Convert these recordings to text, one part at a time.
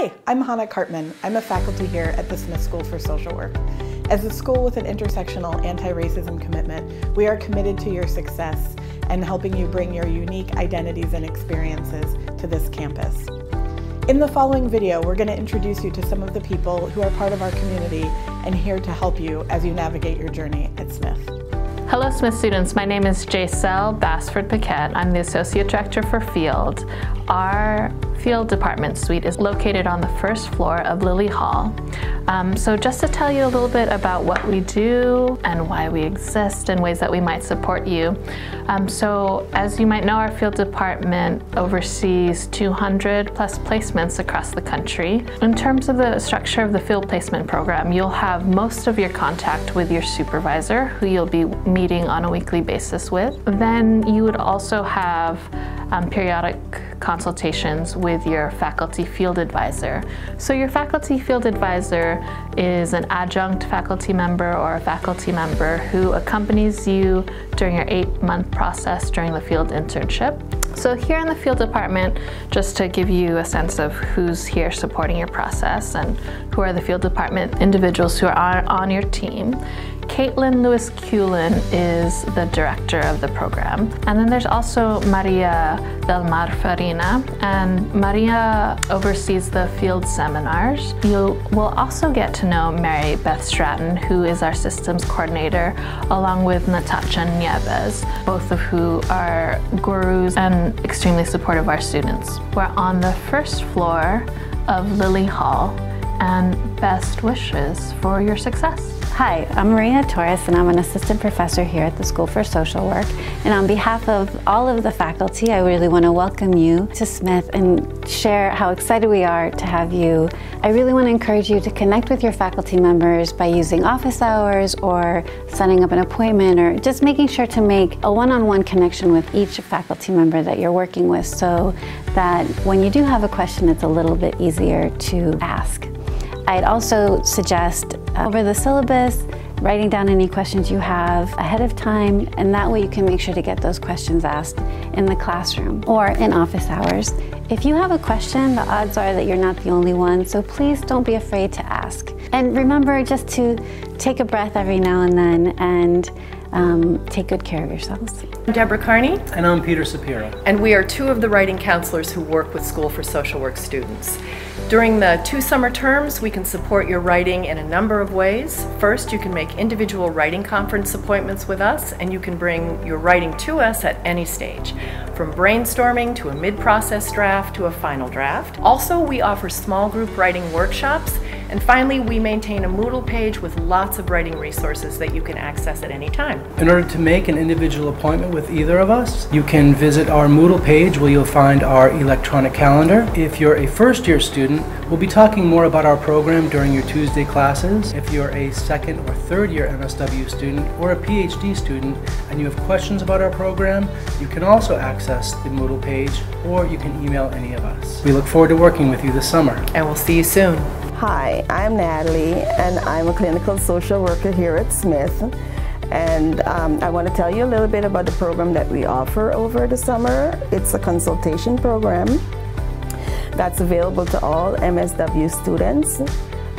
Hi, I'm Hannah Cartman. I'm a faculty here at the Smith School for Social Work. As a school with an intersectional anti-racism commitment, we are committed to your success and helping you bring your unique identities and experiences to this campus. In the following video, we're going to introduce you to some of the people who are part of our community and here to help you as you navigate your journey at Smith. Hello Smith students, my name is Jacel Bassford Paquette. I'm the Associate Director for Field. Our Field Department Suite is located on the first floor of Lilly Hall. Um, so just to tell you a little bit about what we do and why we exist and ways that we might support you. Um, so as you might know, our Field Department oversees 200 plus placements across the country. In terms of the structure of the Field Placement Program, you'll have most of your contact with your supervisor, who you'll be meeting on a weekly basis with. Then you would also have um, periodic consultations with your faculty field advisor. So your faculty field advisor is an adjunct faculty member or a faculty member who accompanies you during your eight month process during the field internship. So here in the field department, just to give you a sense of who's here supporting your process and who are the field department individuals who are on, on your team, Caitlin Lewis Culin is the director of the program. And then there's also Maria Del Mar Farina, and Maria oversees the field seminars. You will also get to know Mary Beth Stratton, who is our systems coordinator, along with Natasha Nieves, both of who are gurus and extremely supportive of our students. We're on the first floor of Lilly Hall, and best wishes for your success. Hi, I'm Marina Torres and I'm an assistant professor here at the School for Social Work. And on behalf of all of the faculty, I really want to welcome you to Smith and share how excited we are to have you. I really want to encourage you to connect with your faculty members by using office hours or setting up an appointment or just making sure to make a one-on-one -on -one connection with each faculty member that you're working with so that when you do have a question, it's a little bit easier to ask. I'd also suggest over the syllabus, writing down any questions you have ahead of time, and that way you can make sure to get those questions asked in the classroom or in office hours. If you have a question, the odds are that you're not the only one, so please don't be afraid to ask. And remember just to take a breath every now and then and um, take good care of yourselves. I'm Deborah Carney. And I'm Peter Sapiro. And we are two of the writing counselors who work with School for Social Work students. During the two summer terms, we can support your writing in a number of ways. First, you can make individual writing conference appointments with us, and you can bring your writing to us at any stage, from brainstorming to a mid-process draft to a final draft. Also, we offer small group writing workshops and finally, we maintain a Moodle page with lots of writing resources that you can access at any time. In order to make an individual appointment with either of us, you can visit our Moodle page where you'll find our electronic calendar. If you're a first year student, we'll be talking more about our program during your Tuesday classes. If you're a second or third year MSW student or a PhD student and you have questions about our program, you can also access the Moodle page or you can email any of us. We look forward to working with you this summer. And we'll see you soon. Hi, I'm Natalie, and I'm a clinical social worker here at Smith. And um, I want to tell you a little bit about the program that we offer over the summer. It's a consultation program that's available to all MSW students.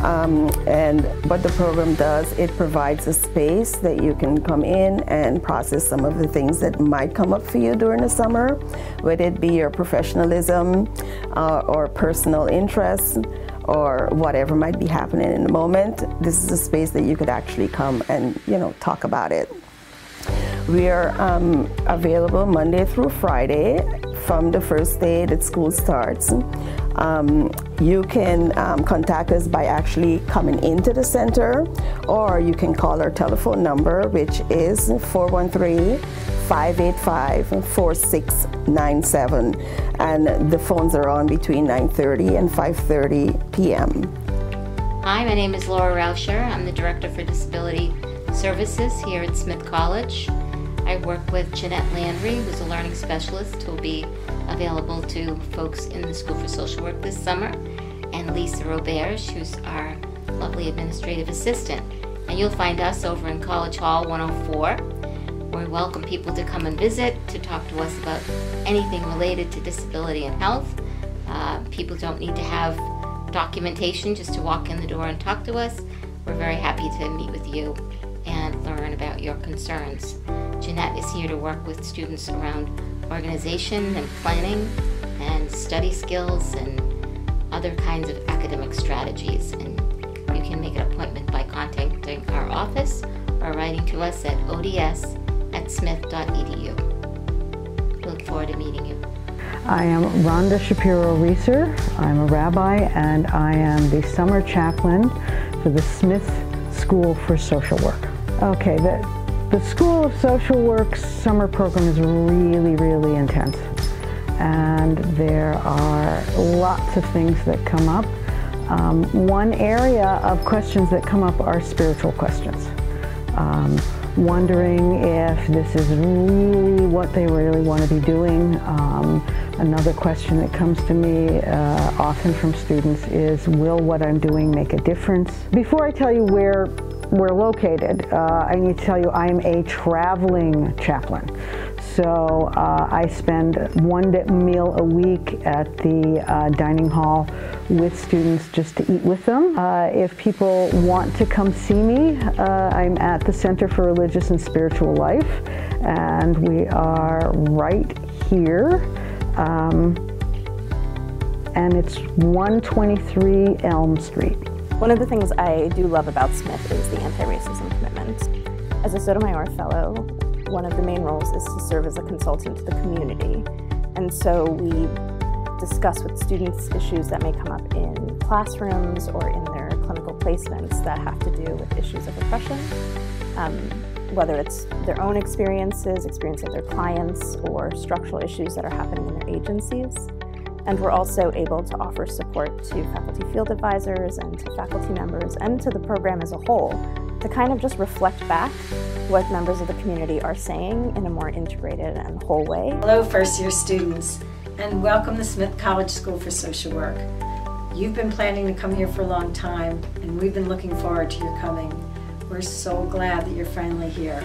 Um, and what the program does, it provides a space that you can come in and process some of the things that might come up for you during the summer, whether it be your professionalism uh, or personal interests or whatever might be happening in the moment, this is a space that you could actually come and you know talk about it. We are um, available Monday through Friday from the first day that school starts. Um, you can um, contact us by actually coming into the center or you can call our telephone number which is 413 585 4697 and the phones are on between 9.30 and 5.30 p.m. Hi, my name is Laura Rauscher. I'm the Director for Disability Services here at Smith College. I work with Jeanette Landry, who's a learning specialist who will be available to folks in the School for Social Work this summer, and Lisa Roberge, who's our lovely administrative assistant. And you'll find us over in College Hall 104. We welcome people to come and visit, to talk to us about anything related to disability and health. Uh, people don't need to have documentation just to walk in the door and talk to us, we're very happy to meet with you and learn about your concerns. Jeanette is here to work with students around organization and planning and study skills and other kinds of academic strategies. And you can make an appointment by contacting our office or writing to us at ods at smith.edu. Look forward to meeting you. I am Rhonda Shapiro Rieser. I'm a rabbi and I am the summer chaplain for the Smith School for Social Work. Okay, the, the School of Social Work's summer program is really, really intense. And there are lots of things that come up. Um, one area of questions that come up are spiritual questions. Um, wondering if this is really what they really want to be doing. Um, another question that comes to me uh, often from students is, will what I'm doing make a difference? Before I tell you where we're located, uh, I need to tell you I'm a traveling chaplain. So uh, I spend one meal a week at the uh, dining hall with students just to eat with them. Uh, if people want to come see me, uh, I'm at the Center for Religious and Spiritual Life, and we are right here. Um, and it's 123 Elm Street. One of the things I do love about Smith is the anti-racism commitment. As a Sotomayor Fellow, one of the main roles is to serve as a consultant to the community. And so we discuss with students issues that may come up in classrooms or in their clinical placements that have to do with issues of oppression, um, whether it's their own experiences, experience of their clients, or structural issues that are happening in their agencies. And we're also able to offer support to faculty field advisors and to faculty members and to the program as a whole to kind of just reflect back what members of the community are saying in a more integrated and whole way. Hello, first year students, and welcome to Smith College School for Social Work. You've been planning to come here for a long time, and we've been looking forward to your coming. We're so glad that you're finally here.